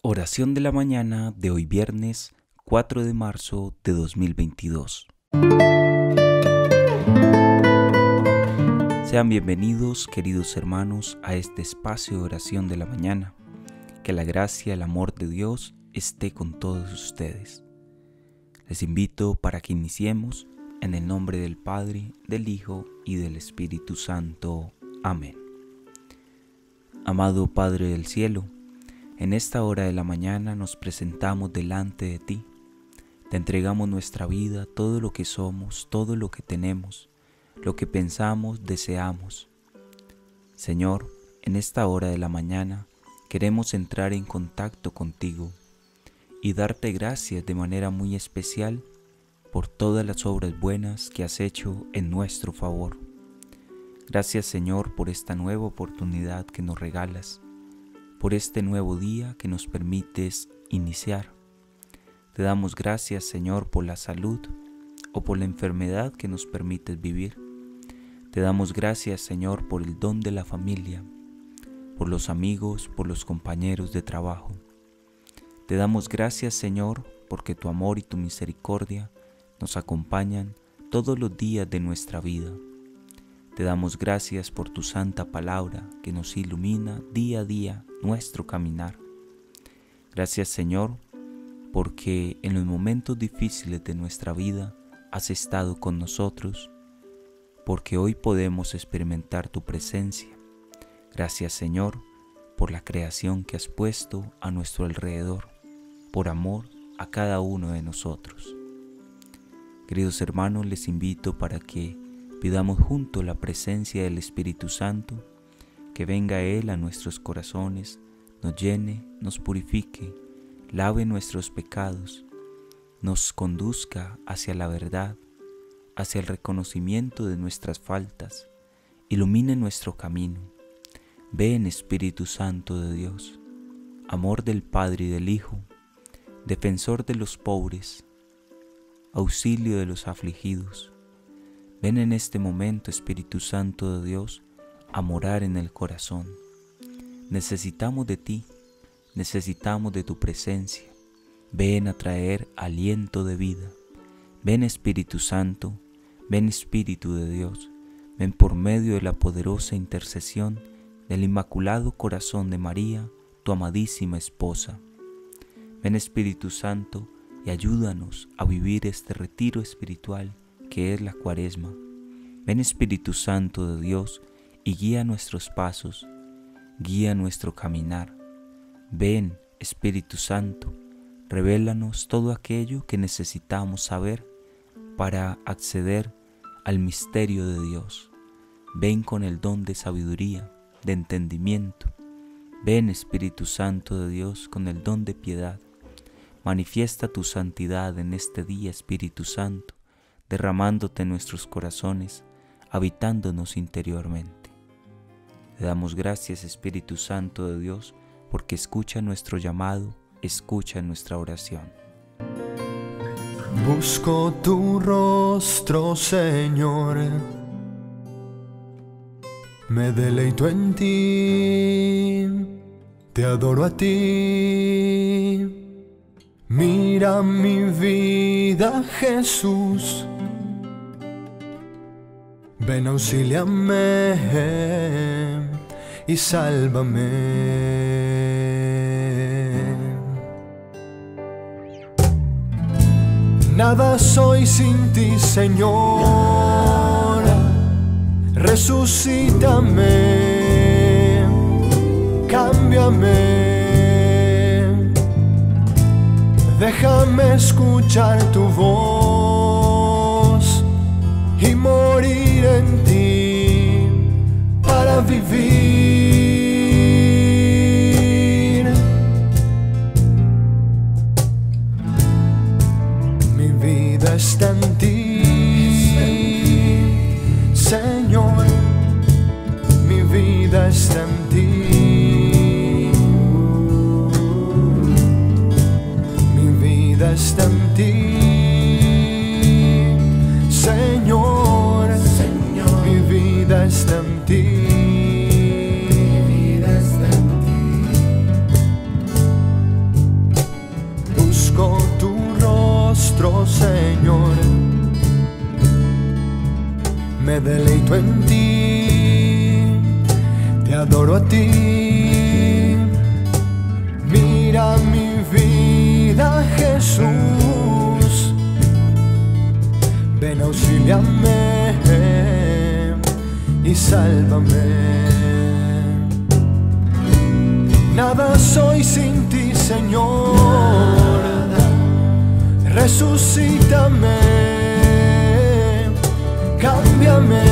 Oración de la mañana de hoy viernes 4 de marzo de 2022. Sean bienvenidos queridos hermanos a este espacio de oración de la mañana. Que la gracia, el amor de Dios esté con todos ustedes. Les invito para que iniciemos en el nombre del Padre, del Hijo y del Espíritu Santo. Amén. Amado Padre del Cielo, en esta hora de la mañana nos presentamos delante de ti. Te entregamos nuestra vida, todo lo que somos, todo lo que tenemos, lo que pensamos, deseamos. Señor, en esta hora de la mañana queremos entrar en contacto contigo y darte gracias de manera muy especial por todas las obras buenas que has hecho en nuestro favor. Gracias Señor por esta nueva oportunidad que nos regalas por este nuevo día que nos permites iniciar. Te damos gracias, Señor, por la salud o por la enfermedad que nos permites vivir. Te damos gracias, Señor, por el don de la familia, por los amigos, por los compañeros de trabajo. Te damos gracias, Señor, porque tu amor y tu misericordia nos acompañan todos los días de nuestra vida. Te damos gracias por tu santa palabra que nos ilumina día a día nuestro caminar. Gracias Señor, porque en los momentos difíciles de nuestra vida has estado con nosotros, porque hoy podemos experimentar tu presencia. Gracias Señor por la creación que has puesto a nuestro alrededor, por amor a cada uno de nosotros. Queridos hermanos, les invito para que pidamos junto la presencia del Espíritu Santo que venga Él a nuestros corazones, nos llene, nos purifique, lave nuestros pecados, nos conduzca hacia la verdad, hacia el reconocimiento de nuestras faltas, ilumine nuestro camino. Ven Espíritu Santo de Dios, amor del Padre y del Hijo, defensor de los pobres, auxilio de los afligidos. Ven en este momento Espíritu Santo de Dios, a morar en el corazón. Necesitamos de ti, necesitamos de tu presencia. Ven a traer aliento de vida. Ven Espíritu Santo, ven Espíritu de Dios, ven por medio de la poderosa intercesión del Inmaculado Corazón de María, tu amadísima esposa. Ven Espíritu Santo y ayúdanos a vivir este retiro espiritual que es la cuaresma. Ven Espíritu Santo de Dios y guía nuestros pasos, guía nuestro caminar. Ven, Espíritu Santo, revélanos todo aquello que necesitamos saber para acceder al misterio de Dios. Ven con el don de sabiduría, de entendimiento. Ven, Espíritu Santo de Dios, con el don de piedad. Manifiesta tu santidad en este día, Espíritu Santo, derramándote en nuestros corazones, habitándonos interiormente. Le damos gracias Espíritu Santo de Dios porque escucha nuestro llamado, escucha nuestra oración. Busco tu rostro, Señor. Me deleito en ti, te adoro a ti. Mira mi vida, Jesús. Ven, auxíliame y sálvame. Nada soy sin ti, Señor. Resucítame, cámbiame. Déjame escuchar tu voz y morir en ti para vivir. Deleito en ti, te adoro a ti. Mira mi vida, Jesús. Ven, auxíliame y sálvame. Nada soy sin ti, Señor. Resucítame, cámbiame.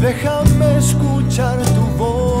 Déjame escuchar tu voz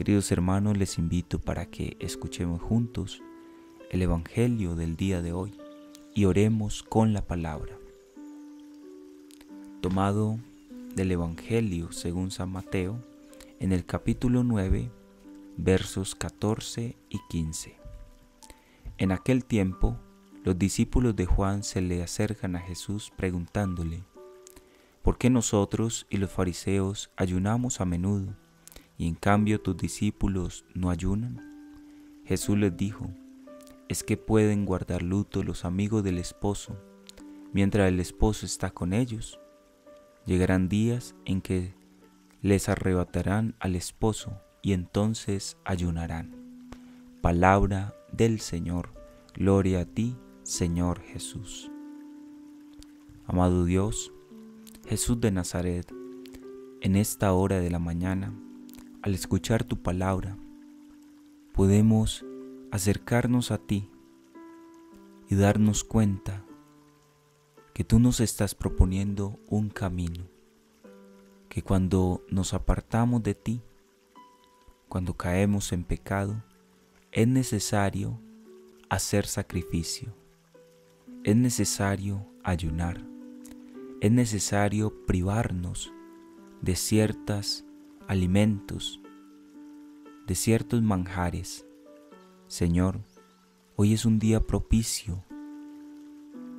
Queridos hermanos, les invito para que escuchemos juntos el Evangelio del día de hoy y oremos con la palabra. Tomado del Evangelio según San Mateo, en el capítulo 9, versos 14 y 15. En aquel tiempo, los discípulos de Juan se le acercan a Jesús preguntándole, ¿por qué nosotros y los fariseos ayunamos a menudo? Y en cambio tus discípulos no ayunan? Jesús les dijo, es que pueden guardar luto los amigos del esposo, mientras el esposo está con ellos. Llegarán días en que les arrebatarán al esposo y entonces ayunarán. Palabra del Señor, gloria a ti, Señor Jesús. Amado Dios, Jesús de Nazaret, en esta hora de la mañana, al escuchar tu palabra, podemos acercarnos a ti y darnos cuenta que tú nos estás proponiendo un camino, que cuando nos apartamos de ti, cuando caemos en pecado, es necesario hacer sacrificio, es necesario ayunar, es necesario privarnos de ciertas alimentos, de ciertos manjares. Señor, hoy es un día propicio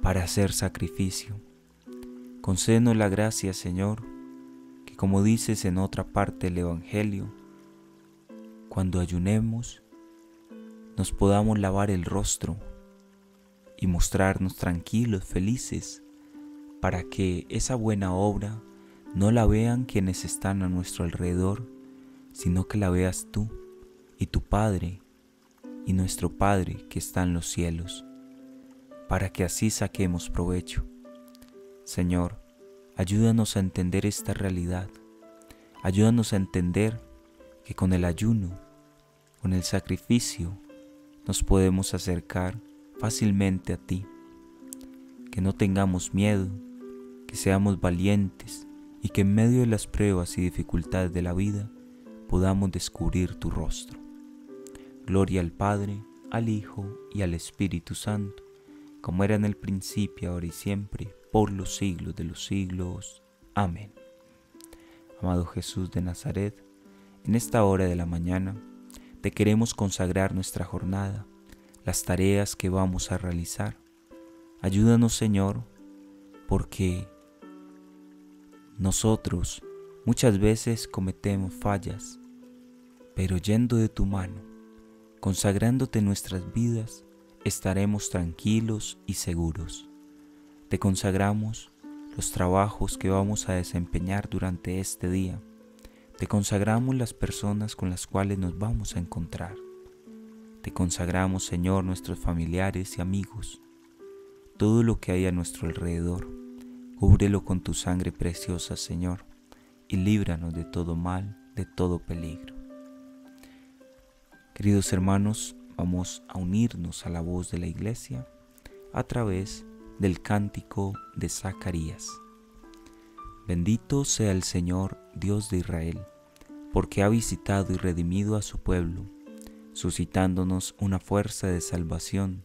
para hacer sacrificio. Concédenos la gracia, Señor, que como dices en otra parte del Evangelio, cuando ayunemos, nos podamos lavar el rostro y mostrarnos tranquilos, felices, para que esa buena obra no la vean quienes están a nuestro alrededor, sino que la veas tú y tu Padre y nuestro Padre que está en los cielos, para que así saquemos provecho. Señor, ayúdanos a entender esta realidad, ayúdanos a entender que con el ayuno, con el sacrificio, nos podemos acercar fácilmente a ti, que no tengamos miedo, que seamos valientes, y que en medio de las pruebas y dificultades de la vida podamos descubrir tu rostro. Gloria al Padre, al Hijo y al Espíritu Santo, como era en el principio, ahora y siempre, por los siglos de los siglos. Amén. Amado Jesús de Nazaret, en esta hora de la mañana te queremos consagrar nuestra jornada, las tareas que vamos a realizar. Ayúdanos, Señor, porque nosotros muchas veces cometemos fallas, pero yendo de tu mano, Consagrándote nuestras vidas, estaremos tranquilos y seguros. Te consagramos los trabajos que vamos a desempeñar durante este día. Te consagramos las personas con las cuales nos vamos a encontrar. Te consagramos, Señor, nuestros familiares y amigos, todo lo que hay a nuestro alrededor. Cúbrelo con tu sangre preciosa, Señor, y líbranos de todo mal, de todo peligro. Queridos hermanos, vamos a unirnos a la voz de la iglesia a través del cántico de Zacarías. Bendito sea el Señor, Dios de Israel, porque ha visitado y redimido a su pueblo, suscitándonos una fuerza de salvación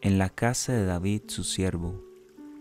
en la casa de David su siervo,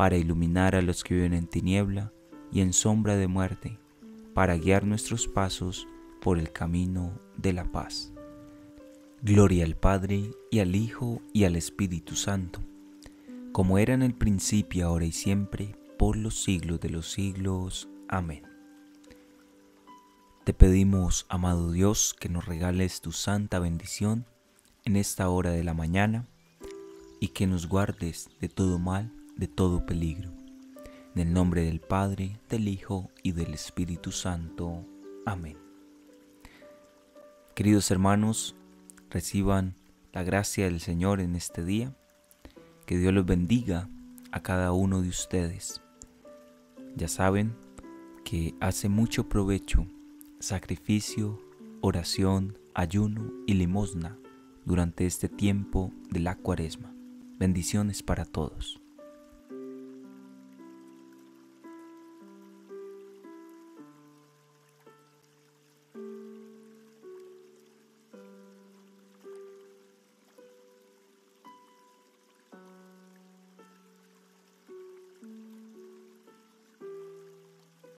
para iluminar a los que viven en tiniebla y en sombra de muerte, para guiar nuestros pasos por el camino de la paz. Gloria al Padre y al Hijo y al Espíritu Santo, como era en el principio, ahora y siempre, por los siglos de los siglos. Amén. Te pedimos, amado Dios, que nos regales tu santa bendición en esta hora de la mañana y que nos guardes de todo mal, de todo peligro. En el nombre del Padre, del Hijo y del Espíritu Santo. Amén. Queridos hermanos, reciban la gracia del Señor en este día. Que Dios los bendiga a cada uno de ustedes. Ya saben que hace mucho provecho sacrificio, oración, ayuno y limosna durante este tiempo de la cuaresma. Bendiciones para todos.